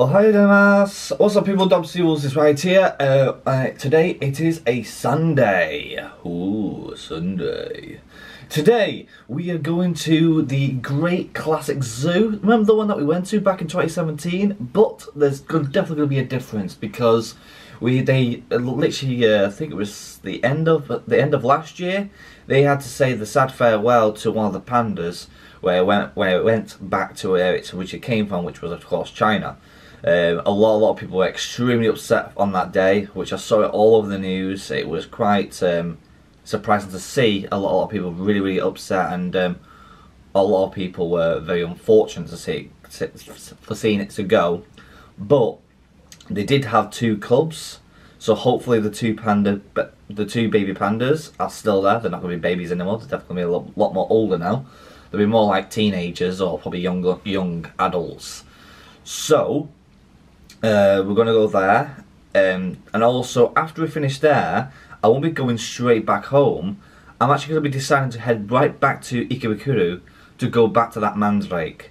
Ohio gozaimasu! What's up people, Dom Seals is right here. Uh, uh, today it is a Sunday. Ooh, Sunday. Today we are going to the Great Classic Zoo. Remember the one that we went to back in 2017? But there's definitely going to be a difference because we they uh, literally uh, I think it was the end of the end of last year they had to say the sad farewell to one of the pandas where it went where it went back to where it which it came from, which was of course China. Um, a lot, a lot of people were extremely upset on that day, which I saw it all over the news. It was quite um, surprising to see a lot, a lot, of people really, really upset, and um, a lot of people were very unfortunate to see for seeing it to go. But they did have two cubs, so hopefully the two panda, the two baby pandas are still there. They're not going to be babies anymore. They're definitely going to be a lot, lot more older now. They'll be more like teenagers or probably younger, young adults. So uh, we're going to go there. Um, and also, after we finish there, I won't be going straight back home. I'm actually going to be deciding to head right back to Ikebukuro to go back to that Mandarake.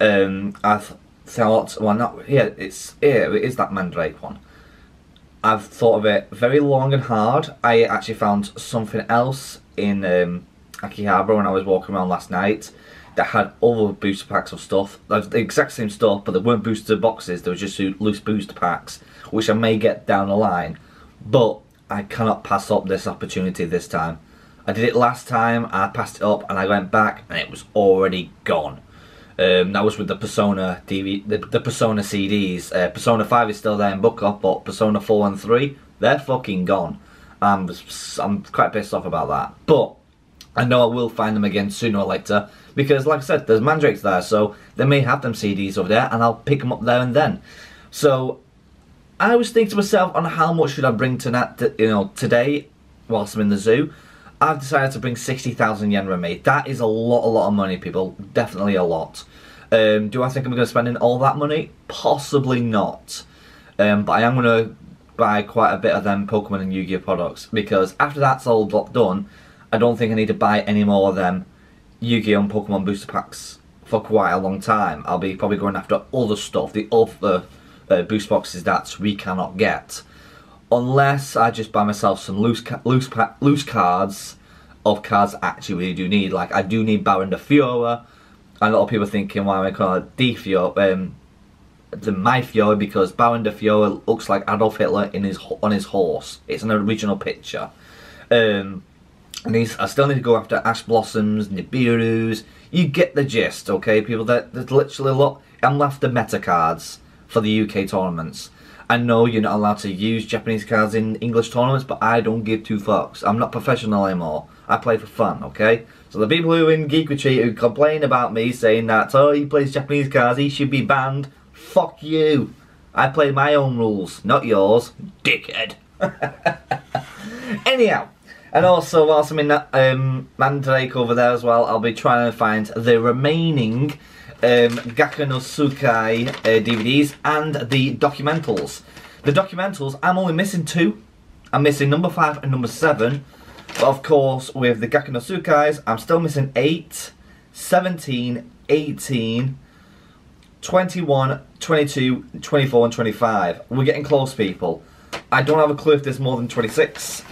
Um, I've thought, well, not, yeah, it's, yeah, it is that Mandarake one. I've thought of it very long and hard. I actually found something else in um, Akihabara when I was walking around last night that had other booster packs of stuff. The exact same stuff, but they weren't booster boxes. They were just loose booster packs, which I may get down the line. But I cannot pass up this opportunity this time. I did it last time, I passed it up, and I went back, and it was already gone. Um, that was with the Persona DV, the, the Persona CDs. Uh, Persona 5 is still there in book up, but Persona 4 and 3, they're fucking gone. I'm, I'm quite pissed off about that. But I know I will find them again sooner or later because, like I said, there's Mandarakes there, so they may have them CDs over there, and I'll pick them up there and then. So I was thinking to myself on how much should I bring to that, you know, today whilst I'm in the zoo. I've decided to bring 60,000 yen with me. That is a lot, a lot of money, people. Definitely a lot. Um, do I think I'm going to spend in all that money? Possibly not. Um, but I am going to buy quite a bit of them Pokemon and Yu-Gi-Oh products because after that's all done, I don't think I need to buy any more of them Yu-Gi-Oh! and Pokemon booster packs for quite a long time. I'll be probably going after other stuff, the other uh, boost boxes that we cannot get. Unless I just buy myself some loose loose loose cards of cards I actually really do need. Like, I do need Baron de Fleur. A lot of people thinking, why am I calling it D Fuhrer? Um, the my Fiora because Baron de Fleur looks like Adolf Hitler in his on his horse. It's an original picture. Um, I still need to go after Ash Blossoms, Nibiru's. You get the gist, okay, people? That There's literally a lot. I'm after meta cards for the UK tournaments. I know you're not allowed to use Japanese cards in English tournaments, but I don't give two fucks. I'm not professional anymore. I play for fun, okay? So the people who in Geek Retreat who complain about me saying that, oh, he plays Japanese cards, he should be banned. Fuck you. I play my own rules, not yours, dickhead. Anyhow, and also, whilst I'm in that um, Mandarake over there as well, I'll be trying to find the remaining um, Gaki no Tsukai uh, DVDs and the documentals. The documentals, I'm only missing two. I'm missing number 5 and number 7. But of course, with the no I'm still missing 8, 17, 18, 21, 22, 24 and 25. We're getting close, people. I don't have a clue if there's more than 26.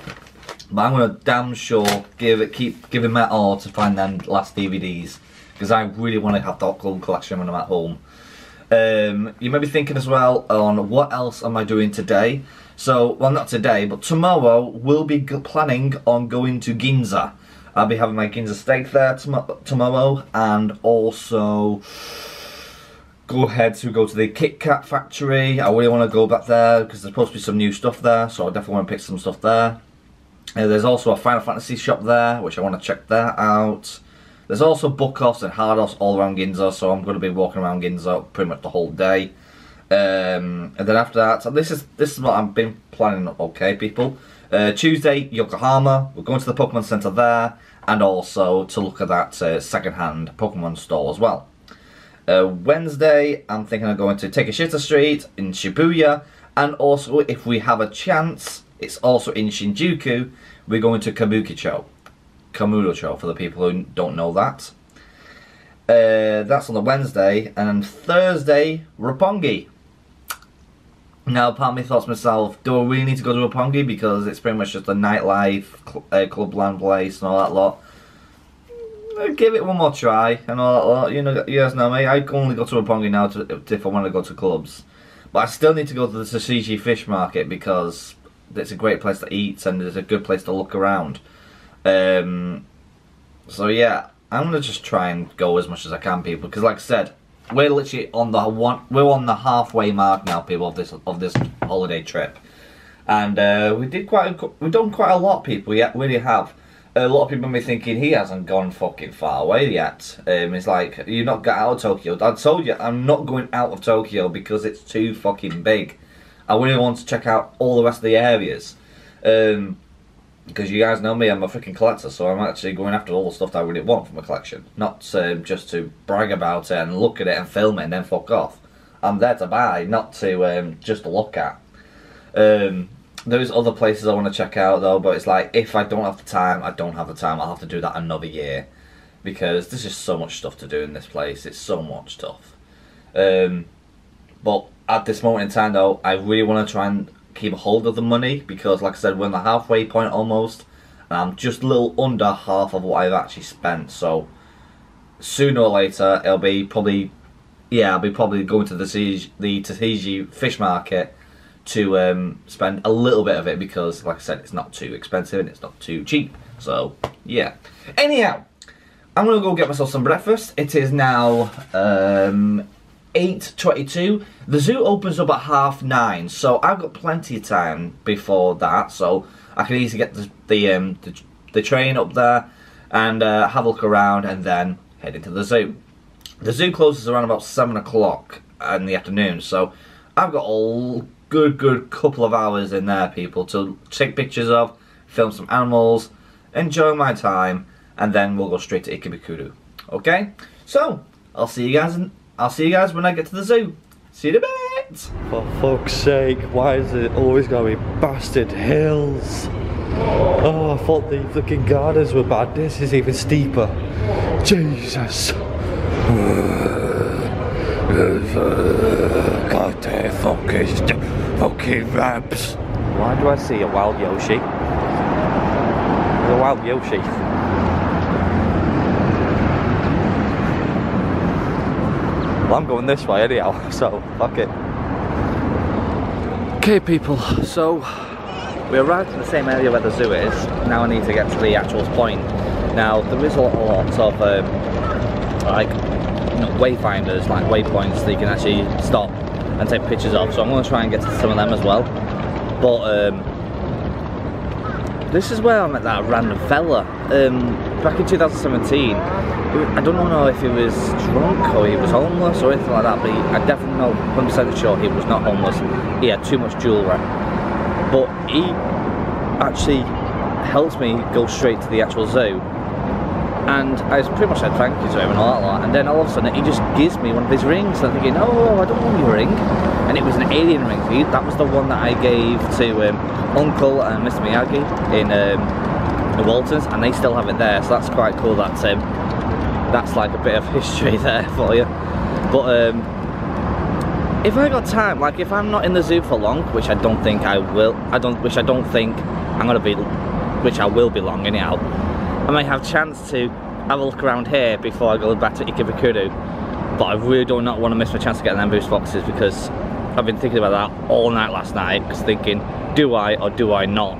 But I'm gonna damn sure give it, keep giving my all to find them last DVDs because I really want to have the whole collection when I'm at home. Um, you may be thinking as well on what else am I doing today. So, well not today, but tomorrow we'll be planning on going to Ginza. I'll be having my Ginza steak there tom tomorrow and also go ahead to go to the Kit Kat factory. I really want to go back there because there's supposed to be some new stuff there, so I definitely want to pick some stuff there. Uh, there's also a Final Fantasy shop there, which I want to check that out. There's also book offs and hard offs all around Ginza, so I'm going to be walking around Ginza pretty much the whole day. Um, and then after that, this is this is what I've been planning. Okay, people. Uh, Tuesday, Yokohama. We're going to the Pokemon Center there, and also to look at that uh, second-hand Pokemon store as well. Uh, Wednesday, I'm thinking of going to Takeshita Street in Shibuya, and also if we have a chance, it's also in Shinjuku. We're going to Kabukicho. Kamurocho for the people who don't know that. Uh, that's on the Wednesday. And Thursday, Roppongi. Now, part of me thoughts myself, do I really need to go to Roppongi because it's pretty much just a nightlife, cl- uh, clubland place and all that lot. Uh, Give it one more try and all that lot. You know, you guys know me. I only go to Roppongi now to, if I want to go to clubs, but I still need to go to the Tsukiji Fish Market because it's a great place to eat and it's a good place to look around. Um, so yeah, I'm gonna just try and go as much as I can, people. Because like I said, we're literally on the one, we're on the halfway mark now, people, of this of this holiday trip, and uh, we did quite, a, we've done quite a lot, people. Yeah, really have. A lot of people may be thinking he hasn't gone fucking far away yet. Um, it's like you've not got out of Tokyo. I told you I'm not going out of Tokyo because it's too fucking big. I really want to check out all the rest of the areas. Um, because you guys know me, I'm a freaking collector, so I'm actually going after all the stuff that I really want from a collection. Not um, just to brag about it and look at it and film it and then fuck off. I'm there to buy, not to um, just look at. Um, there's other places I want to check out though, but it's like if I don't have the time, I don't have the time. I'll have to do that another year because there's just so much stuff to do in this place. It's so much stuff. Um, but at this moment in time, though, I really want to try and keep a hold of the money because, like I said, we're on the halfway point almost, and I'm just a little under half of what I've actually spent. So sooner or later, it'll be probably, yeah, I'll be probably going to the the Tahiti fish market to um, spend a little bit of it because, like I said, it's not too expensive and it's not too cheap. So yeah. Anyhow, I'm gonna go get myself some breakfast. It is now um, 8.22. The zoo opens up at half nine, so I've got plenty of time before that, so I can easily get the the, um, the, the train up there and uh, have a look around and then head into the zoo. The zoo closes around about 7 o'clock in the afternoon, so I've got a good, good couple of hours in there, people, to take pictures of, film some animals, enjoy my time, and then we'll go straight to Ikebukuro. Okay? So, I'll see you guys in, I'll see you guys when I get to the zoo. See you in a bit! For fuck's sake, why is it always going to be bastard hills? Oh, I thought the fucking gardens were bad. This is even steeper. Jesus. God damn fucking, fucking ramps. Why do I see a wild Yoshi? There's a wild Yoshi. Well, I'm going this way anyhow, so fuck it. Okay, people, so we arrived in the same area where the zoo is. Now I need to get to the actual point. Now, there is a lot, of um, like you know, wayfinders, like waypoints that you can actually stop and take pictures of. So I'm going to try and get to some of them as well. But um, this is where I met that random fella. Um, back in 2017, I don't know if he was drunk or he was homeless or anything like that, but he, I definitely know 100% sure he was not homeless. He had too much jewellery. But he actually helped me go straight to the actual zoo. And I pretty much said thank you to him and all that lot. And then all of a sudden he just gives me one of his rings. And I'm thinking, oh, I don't want your ring. And it was an alien ring. That was the one that I gave to um, Uncle and Mr. Miyagi in, um, in Waltons. And they still have it there. So that's quite cool. That's, um, that's like a bit of history there for you. But um, if I got time, like if I'm not in the zoo for long, which I don't think I will, I don't, which I don't think I'm gonna be, which I will be long anyhow. I may have a chance to have a look around here before I go back to Ikebukuro. But I really do not want to miss my chance to get them boost boxes because I've been thinking about that all night last night. Just thinking, do I or do I not?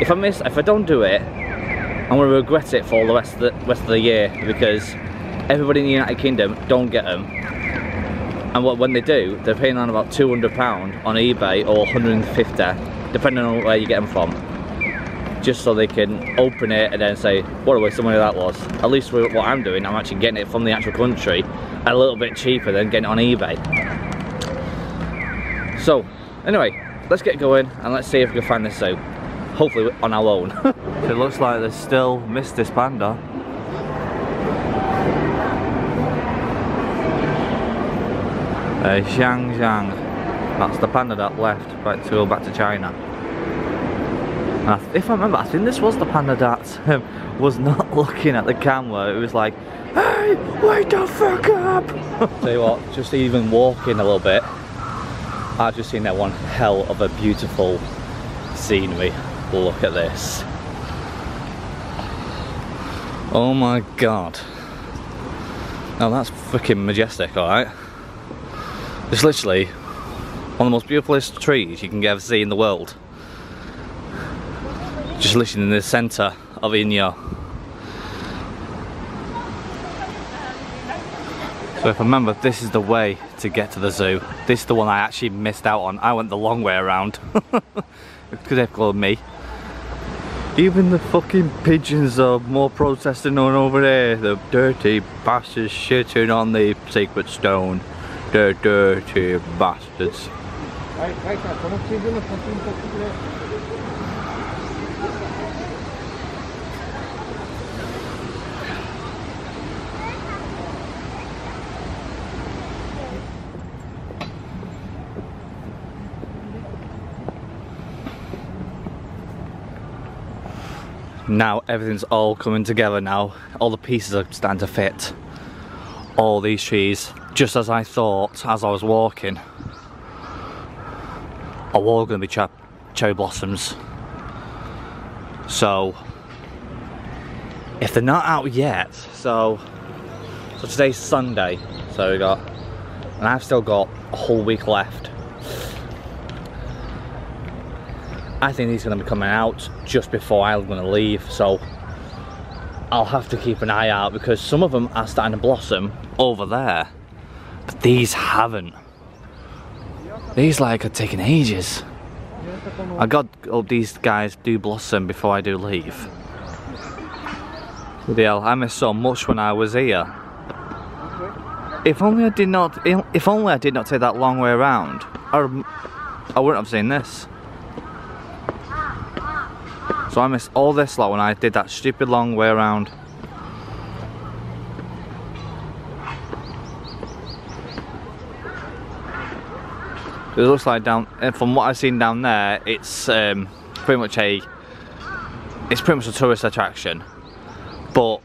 If I miss, if I don't do it, I'm gonna regret it for the rest of the rest of the year because everybody in the United Kingdom don't get them. And what when they do, they're paying on about £200 on eBay or 150 depending on where you get them from. Just so they can open it and then say, what a waste of money that was. At least with what I'm doing, I'm actually getting it from the actual country a little bit cheaper than getting it on eBay. So, anyway, let's get going and let's see if we can find this out. Hopefully on our own. It looks like they still missed this panda. Uh, Zhang. That's the panda that left right, to go back to China. If I remember, I think this was the panda that um, was not looking at the camera. It was like, hey, wake the fuck up! Tell you what, just even walking a little bit, I've just seen that one hell of a beautiful scenery. Look at this. Oh my god. Now that's freaking majestic, alright? It's literally one of the most beautifulest trees you can ever see in the world. Just literally in the centre of Ueno. So if I remember, this is the way to get to the zoo. This is the one I actually missed out on. I went the long way around. Could have called me. Even the fucking pigeons are more protesting on over there. The dirty bastards shitting on the sacred stone. The dirty bastards. Now everything's all coming together now. All the pieces are starting to fit. All these trees. Just as I thought as I was walking are all going to be ch cherry blossoms. So if they're not out yet so so today's Sunday. So we got and I've still got a whole week left I think he's going to be coming out just before I'm going to leave so I'll have to keep an eye out because some of them are starting to blossom over there but these haven't. These like are taking ages. I got hope these guys do blossom before I do leave. Bloody hell, I missed so much when I was here. If only I did not if only I did not take that long way around I, I wouldn't have seen this so I missed all this lot when I did that stupid long way around. It looks like down, and from what I've seen down there, it's um, pretty much a, it's pretty much a tourist attraction, but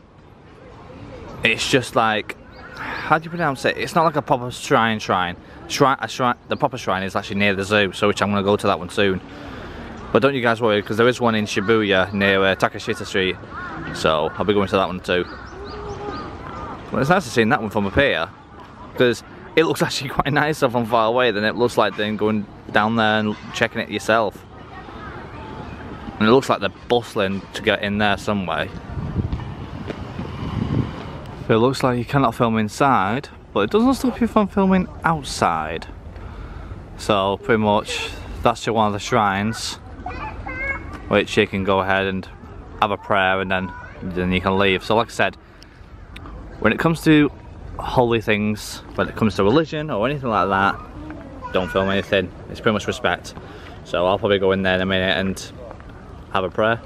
it's just like, how do you pronounce it? It's not like a proper shrine shrine. Shrine, shrine, the proper shrine is actually near the zoo, so which I'm gonna go to that one soon. But don't you guys worry, because there is one in Shibuya near uh, Takeshita Street. So I'll be going to that one too. Well, it's nice to see that one from up here. Because it looks actually quite nicer from far away than it looks like then going down there and checking it yourself. And it looks like they're bustling to get in there some way. So it looks like you cannot film inside, but it doesn't stop you from filming outside. So pretty much that's just one of the shrines which you can go ahead and have a prayer and then then you can leave. So like I said, when it comes to holy things, when it comes to religion or anything like that, don't film anything. It's pretty much respect. So I'll probably go in there in a minute and have a prayer.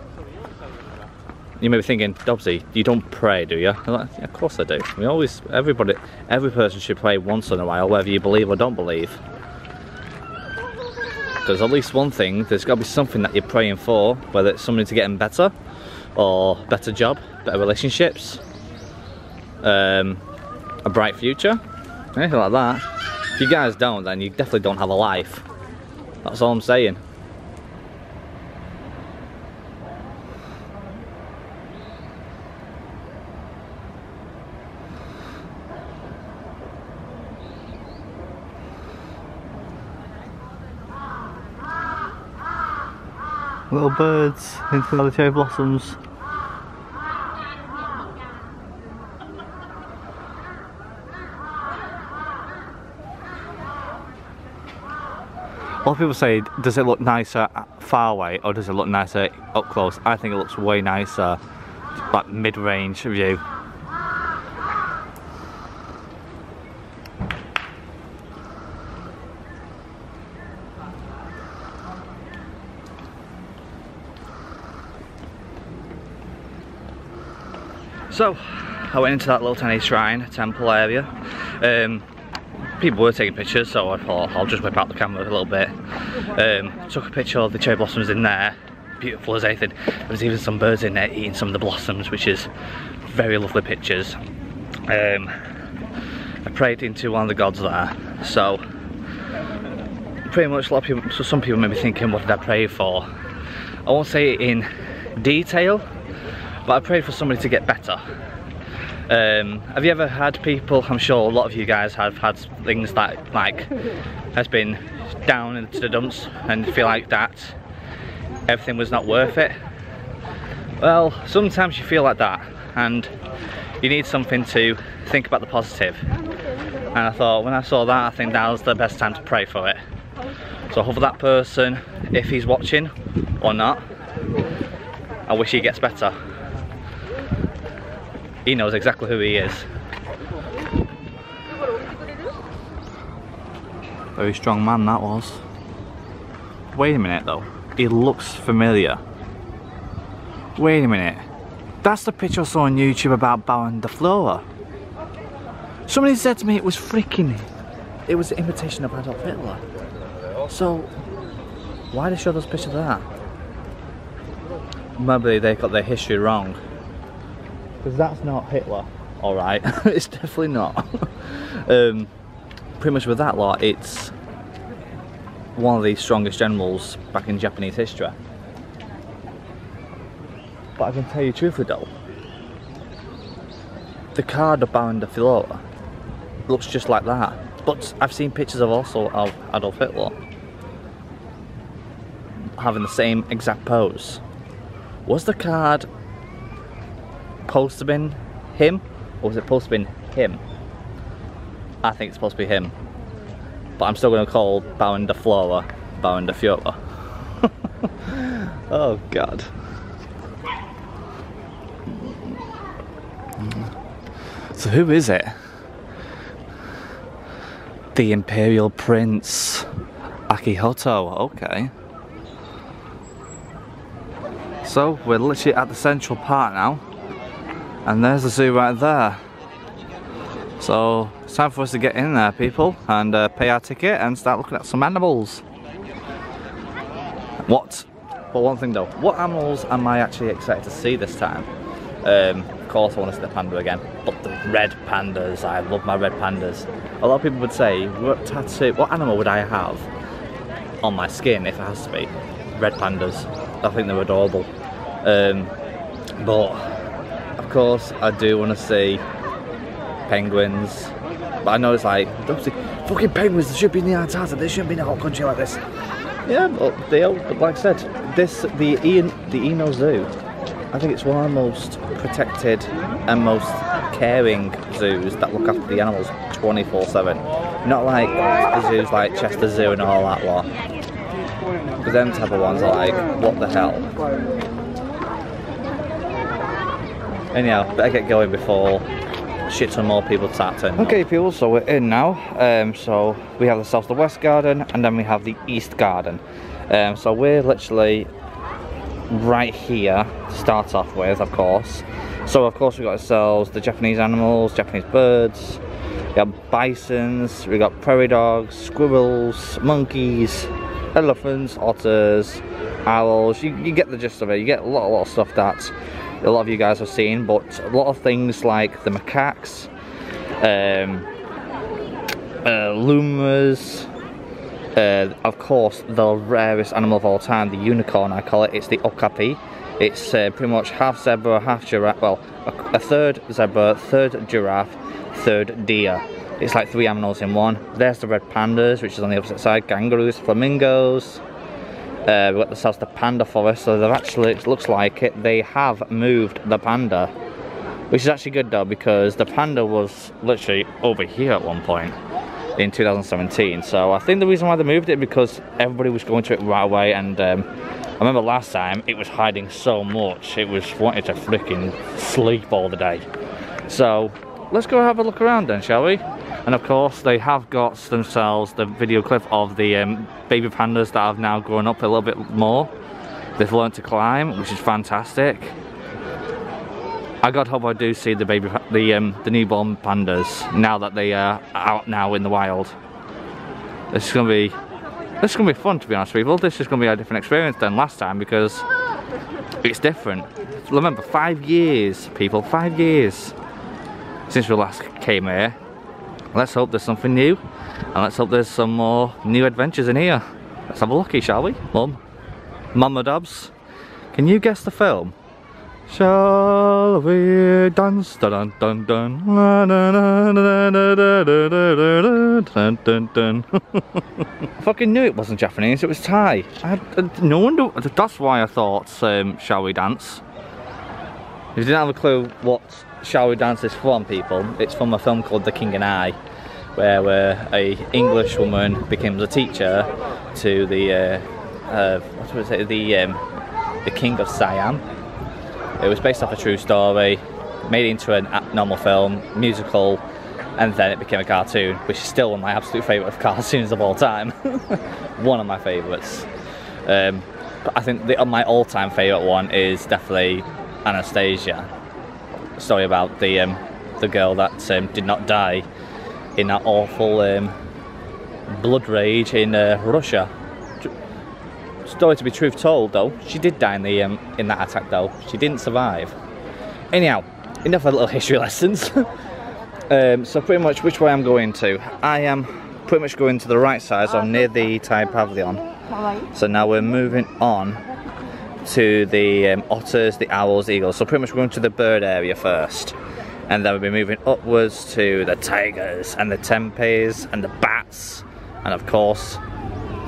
You may be thinking, Dobbsy, you don't pray, do you? Like, yeah, of course I do. We always, everybody, every person should pray once in a while, whether you believe or don't believe. There's at least one thing, there's got to be something that you're praying for, whether it's something to getting better, or better job, better relationships, um, a bright future, anything like that. If you guys don't, then you definitely don't have a life. That's all I'm saying. Little birds into the cherry blossoms. A lot of people say, does it look nicer far away or does it look nicer up close? I think it looks way nicer, like mid-range view. So, I went into that little tiny shrine, temple area. Um, people were taking pictures, so I thought I'll just whip out the camera a little bit. Um, took a picture of the cherry blossoms in there, beautiful as anything. There was even some birds in there eating some of the blossoms, which is very lovely pictures. Um, I prayed into one of the gods there, so pretty much a lot of people, so some people may be thinking, what did I pray for? I won't say it in detail, but I prayed for somebody to get better. Um, have you ever had people, I'm sure a lot of you guys have had things that like has been down into the dumps and feel like that everything was not worth it. Well, sometimes you feel like that and you need something to think about the positive. And I thought when I saw that, I think that was the best time to pray for it. So I that person, if he's watching or not, I wish he gets better. He knows exactly who he is. Very strong man that was. Wait a minute though, he looks familiar. Wait a minute, that's the picture I saw on YouTube about Baron de Fleur. Somebody said to me it was freaking, it was an imitation of Adolf Hitler. So, why did they show those pictures of that? Maybe they got their history wrong. Because that's not Hitler, alright? it's definitely not. um, pretty much with that lot, it's one of the strongest generals back in Japanese history. But I can tell you truthfully though, the card of Baron de looks just like that. But I've seen pictures of also of Adolf Hitler having the same exact pose. Was the card supposed to been him? Or was it supposed to been him? I think it's supposed to be him. But I'm still going to call Baron de Fleur Baron de Fuhrer. oh god. So who is it? The Imperial Prince Akihito, okay. So we're literally at the central part now and there's the zoo right there. So it's time for us to get in there people and uh, pay our ticket and start looking at some animals. What? But one thing though, what animals am I actually excited to see this time? Um, of course I want to see the panda again, but the red pandas, I love my red pandas. A lot of people would say, what tattoo, what animal would I have on my skin if it has to be? Red pandas. I think they're adorable. Um, but, course, I do want to see penguins. But I know it's like, those fucking penguins, they should be in the Antarctica, they shouldn't be in a whole country like this. Yeah, but they like I said, this, the Ian, the Ueno Zoo, I think it's one of the most protected and most caring zoos that look after the animals 24-7. Not like the zoos like Chester Zoo and all that lot. Because them type of ones are like, what the hell? Anyhow, better get going before shit ton more people start turning Okay people, so we're in now. Um, so we have the south the west garden and then we have the east garden. Um, so we're literally right here to start off with, of course. So of course we've got ourselves the Japanese animals, Japanese birds, we got bisons, we got prairie dogs, squirrels, monkeys, elephants, otters, owls. You, you get the gist of it. You get a lot, a lot of stuff that a lot of you guys have seen, but a lot of things like the macaques, um, uh, lemurs, uh, of course the rarest animal of all time, the unicorn I call it, it's the okapi. It's uh, pretty much half zebra, half giraffe, well, a, a, third zebra, third giraffe, third deer. It's like three animals in one. There's the red pandas, which is on the opposite side, kangaroos, flamingos. Uh, we've got the south the panda forest, so they've actually, it looks like it, they have moved the panda. Which is actually good though, because the panda was literally over here at one point in 2017. So I think the reason why they moved it because everybody was going to it right away and um, I remember last time it was hiding so much it was wanting to freaking sleep all the day. So let's go have a look around then shall we? And of course they have got themselves the video clip of the um, baby pandas that have now grown up a little bit more. They've learned to climb which is fantastic. I God hope I do see the baby, the um, the newborn pandas now that they are out now in the wild. This is gonna be, this is gonna be fun to be honest, with people. This is gonna be a different experience than last time because it's different. Remember, five years, people, five years since we last came here let's hope there's something new and let's hope there's some more new adventures in here let's have a looky shall we mum mum dabs can you guess the film Shall we dance? Dun dun dun dun. I fucking knew it wasn't Japanese. It was Thai. I, I, uh, no wonder. That's why I thought, um, "Shall we dance?" You didn't have a clue what "Shall We Dance" is from, people, it's from a film called "The King and I," where, where a English woman becomes a teacher to the uh, uh, what was it? The um, the King of Siam. It was based off a true story, made into an normal film, musical, and then it became a cartoon, which is still one of my absolute favourite cartoons of all time. one of my favourites. Um, but I think the, my all-time favourite one is definitely Anastasia. Story about the um, the girl that um, did not die in that awful um, blood rage in uh, Russia story to be truth told though, she did die in the um, in that attack though. She didn't survive. Anyhow, enough of little history lessons. um, so pretty much which way I'm going to. I am pretty much going to the right side, so I'm near the Thai pavilion. So now we're moving on to the um, otters, the owls, the eagles. So pretty much we're going to the bird area first. And then we'll be moving upwards to the tigers and the tempes and the bats and of course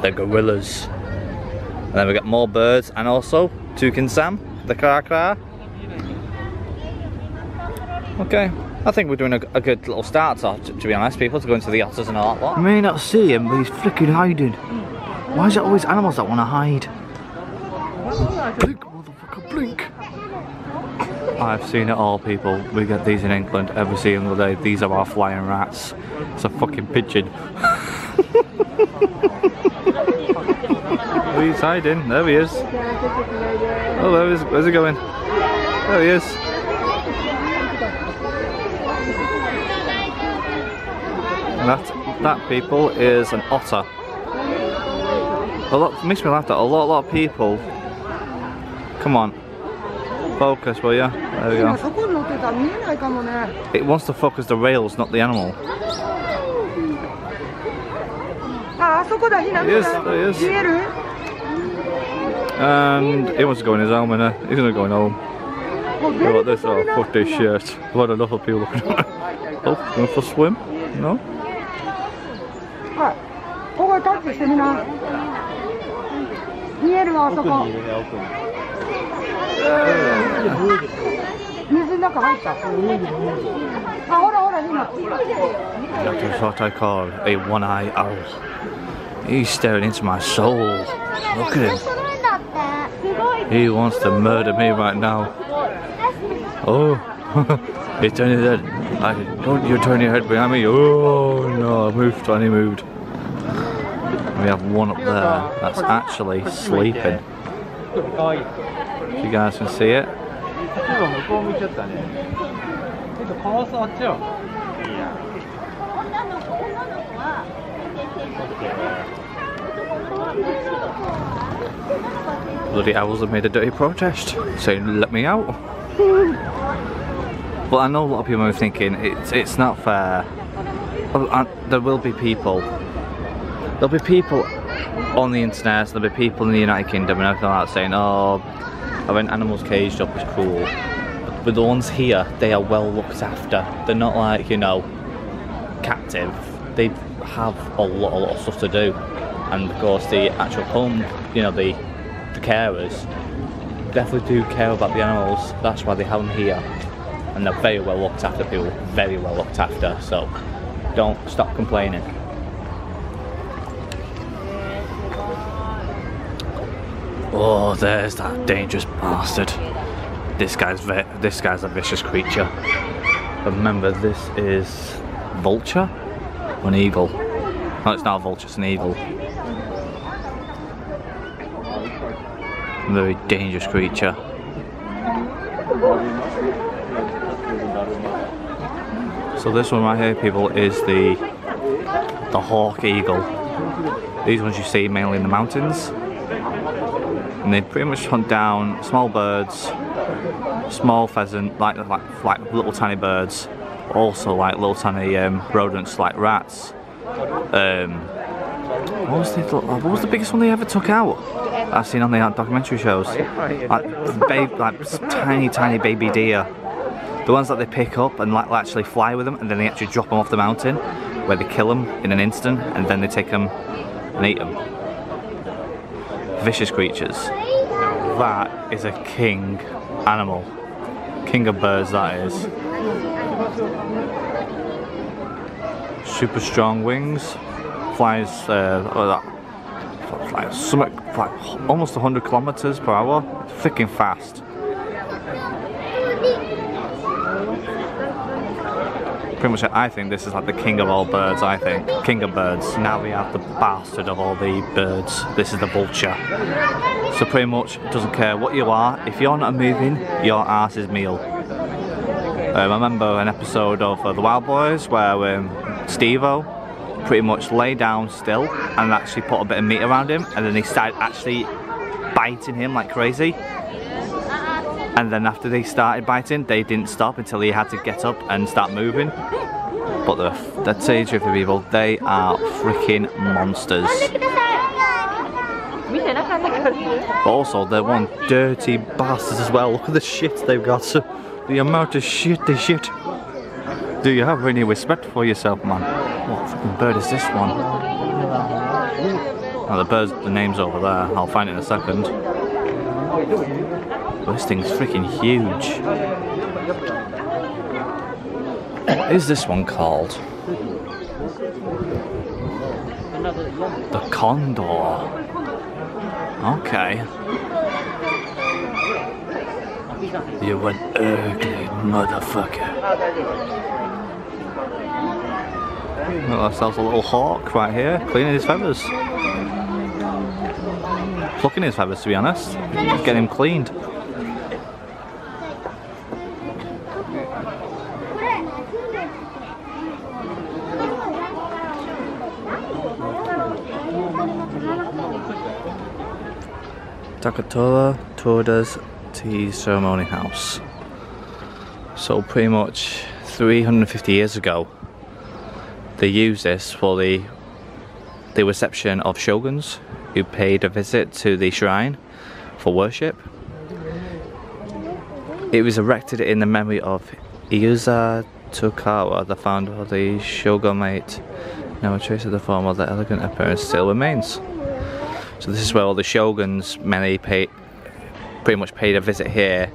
the gorillas. And then we've got more birds and also Toucan Sam, the car car. Okay, I think we're doing a, a good little start to, to, be honest, people, to go into the otters and all that lot. You may not see him, but he's freaking hiding. Why is it always animals that want to hide? Blink, motherfucker, blink! I've seen it all, people. We get these in England every single day. These are our flying rats. It's a fucking pigeon. Oh, he's hiding. There he is. Oh, there he is. Where's he going? There he is. And that, that people is an otter. A lot makes me laugh that a lot, lot of people. Come on, focus, will you? There we go. It wants to focus the rails, not the animal. He is, he is. And he wants to go in his home and he's gonna home. Look at this, oh fuck this shit. A lot of other people looking at it. Oh, going for a swim? No? That is what I call a one-eye owl. He's staring into my soul. Look at him. He wants to murder me right now. Oh, he's turning his head. I, don't you turn your head behind me. Oh no, I moved, Tony moved. We have one up there that's actually sleeping. You guys can see it. Bloody owls have made a dirty protest, saying let me out. but I know a lot of people are thinking it's it's not fair. There will be people. There'll be people on the internet, there'll be people in the United Kingdom and everything like that saying, oh, having animals caged up is cruel. But the ones here, they are well looked after. They're not like, you know, captive. They have a lot, a lot of stuff to do. And of course the actual home, you know, the the carers definitely do care about the animals. That's why they have them here. And they're very well looked after, people very well looked after. So don't stop complaining. Oh, there's that dangerous bastard. This guy's this guy's a vicious creature. Remember, this is vulture, an eagle. No, it's not a vulture; it's an eagle. very dangerous creature. So this one right here, people, is the the hawk eagle. These ones you see mainly in the mountains. And they pretty much hunt down small birds, small pheasant, like, like, like little tiny birds, also like little tiny um, rodents like rats. Um, what was the what was the biggest one they ever took out? I've seen on the documentary shows. Like, babe, like tiny, tiny baby deer. The ones that they pick up and like actually fly with them, and then they actually drop them off the mountain, where they kill them in an instant, and then they take them and eat them. Vicious creatures. That is a king animal. King of birds, that is. Super strong wings. Flies, uh, oh, like almost 100 kilometers per hour. Freaking fast. Pretty much, I think this is like the king of all birds, I think. King of birds. Now we have the bastard of all the birds. This is the vulture. So pretty much, doesn't care what you are, if you're not moving, your ass is meal. Um, I remember an episode of uh, The Wildboyz where um, Steve-O pretty much lay down still and actually put a bit of meat around him and then he started actually biting him like crazy. And then after they started biting, they didn't stop until he had to get up and start moving. But the, the the people, they are freaking monsters. But also, they're one dirty bastards as well. Look at the shit they've got. The amount of shit they shit. Do you have any respect for yourself, man? What fucking bird is this one? Oh, the bird's the name's over there. I'll find it in a second. This thing's freaking huge. What is this one called? The condor. Okay. You an ugly motherfucker. Got ourselves a little hawk right here, cleaning his feathers. Plucking his feathers to be honest. Get him cleaned. Takatora Todo's Tea Ceremony House. So pretty much 350 years ago, they used this for the the reception of shoguns who paid a visit to the shrine for worship. It was erected in the memory of Ieyasu Tokugawa, the founder of the shogunate. Now a trace of the form of the elegant appearance still remains. So this is where all the shoguns many pay, pretty much paid a visit here.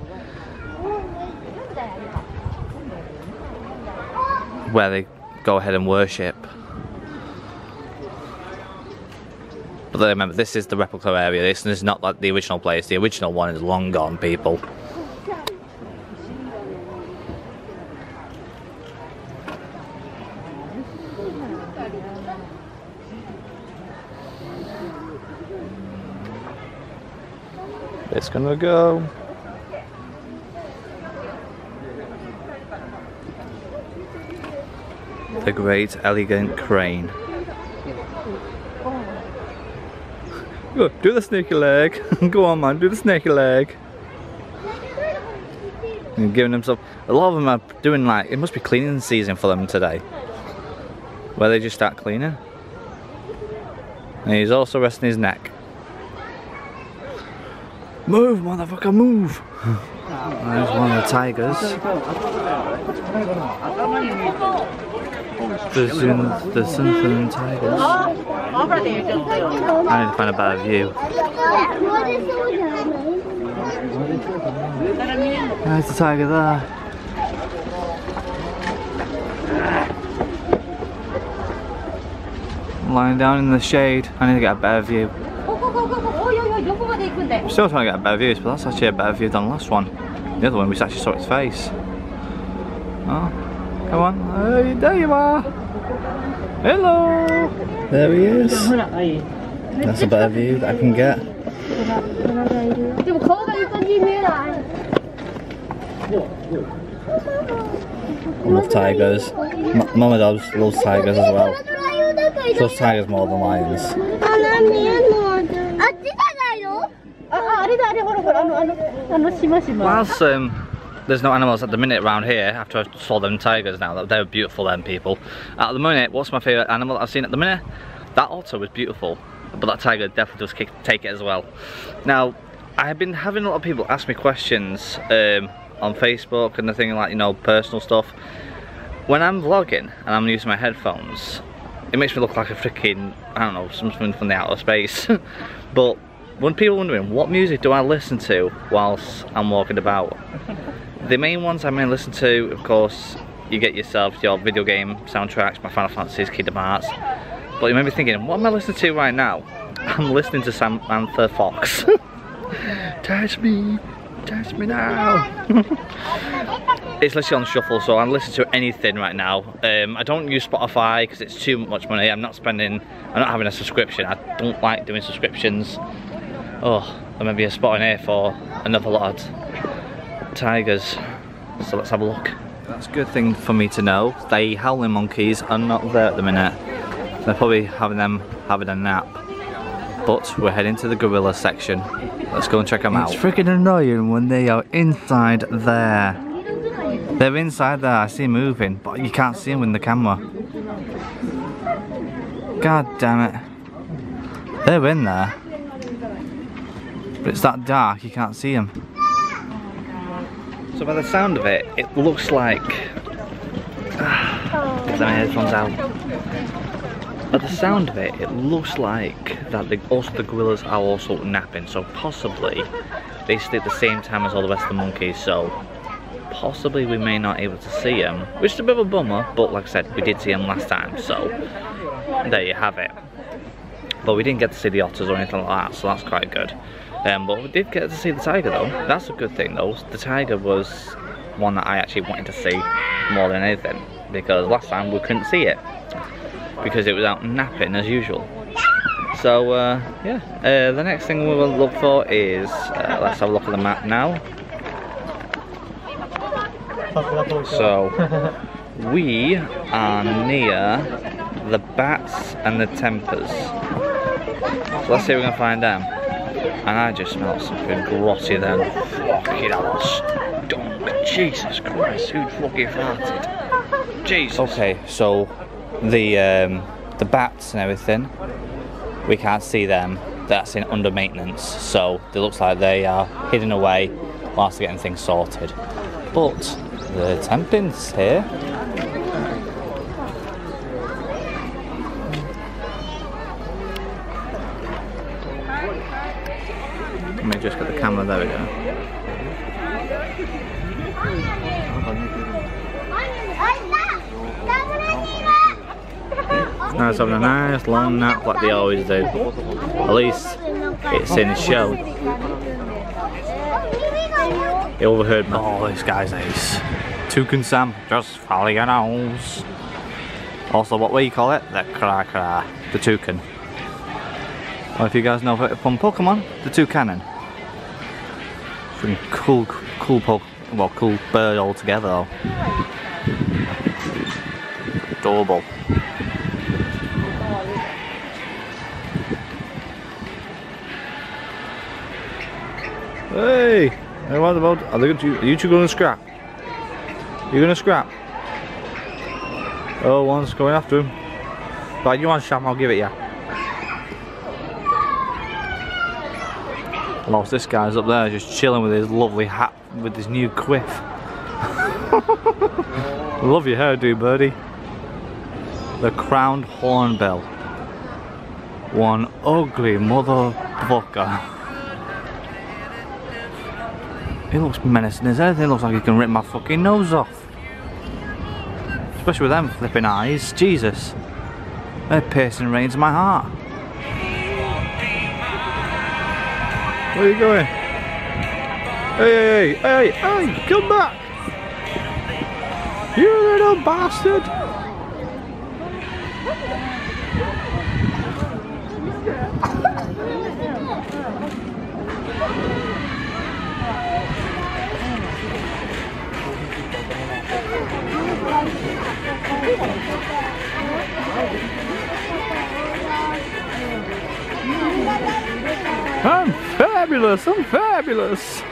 Where they go ahead and worship. But remember, this is the replica area. This is not like the original place. The original one is long gone, people. It's gonna go. The Great Elegant Crane. Go, do the snaky leg. go on man, do the snaky leg. And giving themselves, a lot of them are doing like, it must be cleaning season for them today. Where they just start cleaning. And he's also resting his neck. Move, motherfucker, move! There's one of the tigers. The Zun, the Sumatran tigers. I need to find a better view. There's the tiger there. Lying down in the shade. I need to get a better view. We're still trying to get better views, but that's actually a better view than the last one. The other one, we actually saw its face. Oh, come on. Hey, there you are. Hello. There he is. That's a better view that I can get. I love tigers. Mama Dobbs loves tigers as well. She loves tigers more than lions. あ、あ、あれだ、あれ、ほらほら、あの、あの、あの、しましま。 Whilst um, there's no animals at the minute around here after I saw them tigers now. They're beautiful them people. At the minute, what's my favourite animal I've seen at the minute? That otter was beautiful, but that tiger definitely does kick, take it as well. Now, I've been having a lot of people ask me questions um, on Facebook and the thing like, you know, personal stuff. When I'm vlogging and I'm using my headphones, it makes me look like a freaking, I don't know, something from the outer space. but when people are wondering, what music do I listen to whilst I'm walking about? the main ones I may listen to, of course, you get yourself your video game soundtracks, my Final Fantasies, Kingdom Hearts. But you may be thinking, what am I listening to right now? I'm listening to Samantha Fox. touch me, touch me now. it's literally on shuffle, so I'm listening to anything right now. Um, I don't use Spotify because it's too much money. I'm not spending, I'm not having a subscription. I don't like doing subscriptions. Oh, there may be a spot in here for another lot of tigers. So let's have a look. That's a good thing for me to know. The howling monkeys are not there at the minute. They're probably having them having a nap. But we're heading to the gorilla section. Let's go and check them out. It's freaking annoying when they are inside there. They're inside there, I see them moving, but you can't see them in the camera. God damn it. They're in there. But it's that dark, you can't see them. So by the sound of it, it looks like... Ah, get my headphones out. By the sound of it, it looks like that the, also the gorillas are also napping, so possibly they sleep at the same time as all the rest of the monkeys, so possibly we may not be able to see them, which is a bit of a bummer, but like I said, we did see them last time, so there you have it. But we didn't get to see the otters or anything like that, so that's quite good. Um, but we did get to see the tiger though. That's a good thing though. The tiger was one that I actually wanted to see more than anything because last time we couldn't see it because it was out napping as usual. So uh, yeah, uh, the next thing we will look for is, uh, let's have a look at the map now. So we are near the bats and the tempers. So let's see if we can find them. And I just smelled something grotty then. Fucking hell, stunk. Jesus Christ, who fucking farted? Jesus. Okay, so the um, the bats and everything, we can't see them. That's in under maintenance, so it looks like they are hidden away whilst they're getting things sorted. But the tempins here Let me just get the camera, there we go. Now it's having a nice long nap like they always do. At least it's in the show. He overheard me. Oh, this guy's nice. Toucan Sam, just follow your nose. Also, what you call it? Uh, the cra cra. The toucan. Well, if you guys know from Pokemon, the Toucannon. Pretty cool, cool well, cool bird altogether though. Adorable. Hey! Hey, what about, are, they are you two going to scrap? You going to scrap? Oh, one's going after him. Right, you want Sham, I'll give it you. Whilst this guy's up there just chilling with his lovely hat with his new quiff. Love your hairdo, birdie. The crowned hornbill. One ugly motherfucker. He looks menacing as anything. Looks like he can rip my fucking nose off. Especially with them flipping eyes. Jesus. They're piercing right into my heart. Where are you going? Hey, hey, hey, hey, come back! You little bastard! I'm fabulous, I'm fabulous.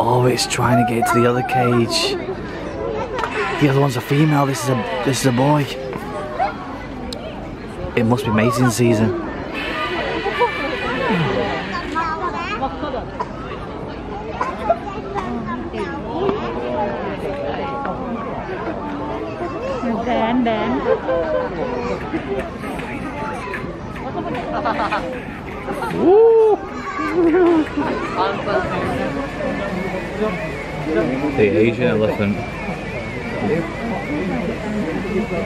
Oh, it's trying to get to the other cage. The other one's a female, this is a this is a boy. It must be mating season. The Asian elephant.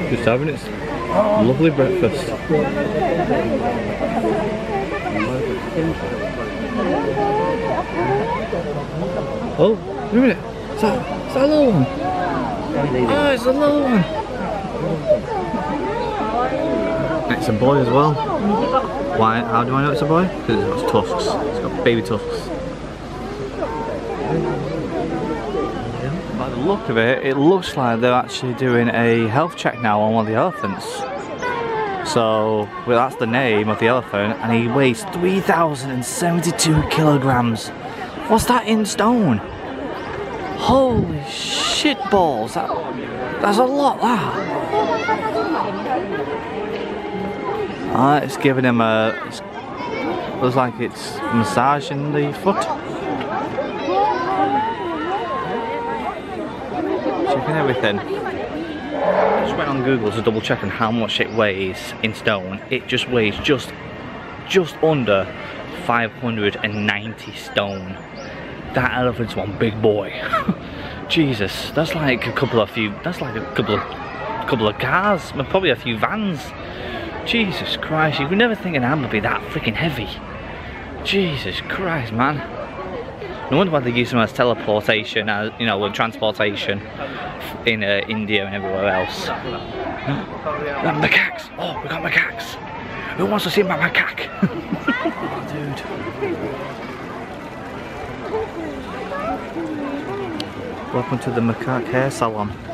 Just having its lovely breakfast. Oh, wait a minute. Is that, is that a little one? Oh, it's a little one. It's a boy as well. Why? How do I know it's a boy? Because it's got tusks. It's got baby tusks. By the look of it, it looks like they're actually doing a health check now on one of the elephants. So, well, that's the name of the elephant, and he weighs 3,072 kilograms. What's that in stone? Holy shit balls! That, that's a lot, that. Ah, it's giving him a. Looks like it's massaging the foot. Checking everything. I just went on Google to double check on how much it weighs in stone. It just weighs just, just under 590 stone. That elephant's one big boy. Jesus, that's like a couple of few. That's like a couple of, couple of cars, probably a few vans. Jesus Christ, you would never think an animal would be that freaking heavy. Jesus Christ, man. No wonder why they use them as teleportation, as you know, with transportation in uh, India and everywhere else. Uh, macaques! Oh, we got macaques! Who wants to see my macaque? Dude. Welcome to the macaque hair salon.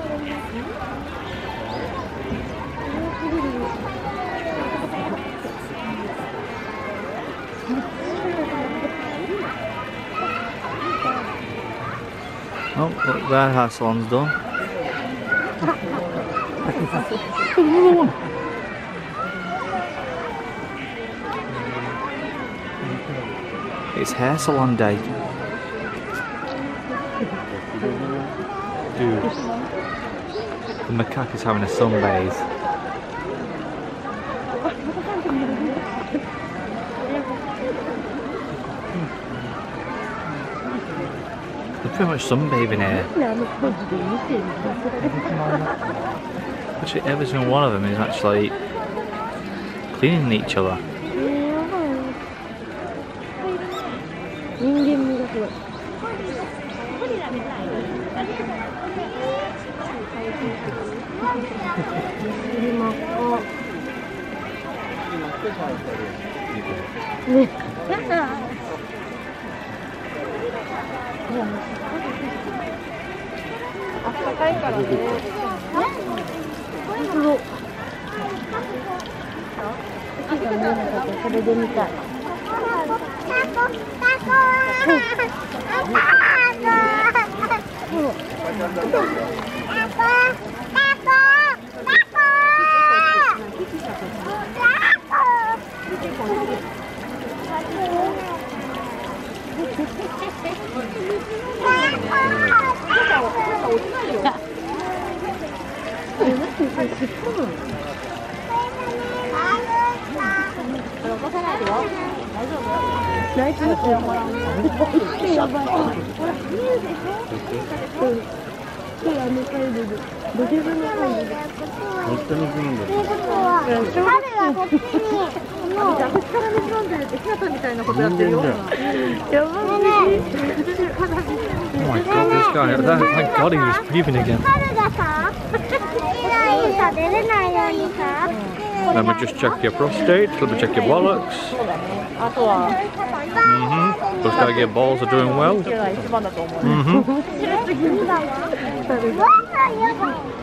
Oh, look, hair salon's done. Another one. It's hair salon day. Dude. The macaque is having a sunbathe. They're pretty much sunbathing here. Actually, every single one of them is actually cleaning each other. あったかいからね。本当。あ、いのかと、それで見たい。タコ、タ。大。で。ということは、春はこっちに。もう蛇口から水飲んでるって、ひなたみたいなことやってるよ。やばい。 Oh my god, this guy, that, thank god he was breathing again. 春がさ、いいさ、出れないようにさ。 Let me just check your prostate, let me check your bollocks. あとは、 Mm-hmm. Looks like your balls are doing well. が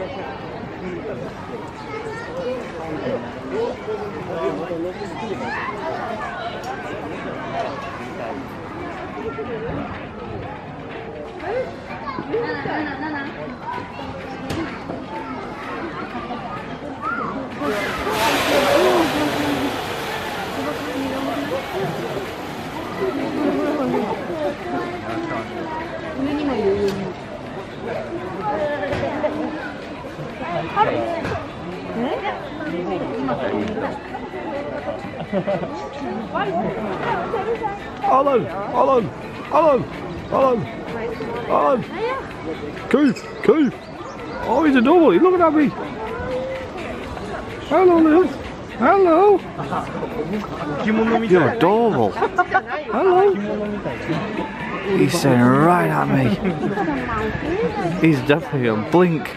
上にもい裕上にも。Alan, Alan, Alan, Alan, Alan. Keith, Keith. Oh, he's a adorable. He's looking at me. Hello, Liz. Hello. You're adorable. Hello. He's staring right at me. He's definitely a blink.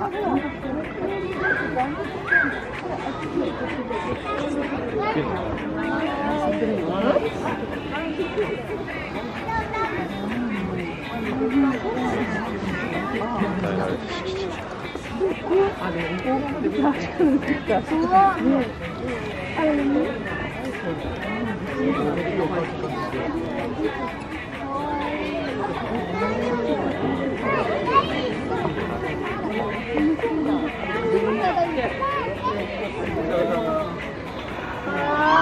あれね。Wow.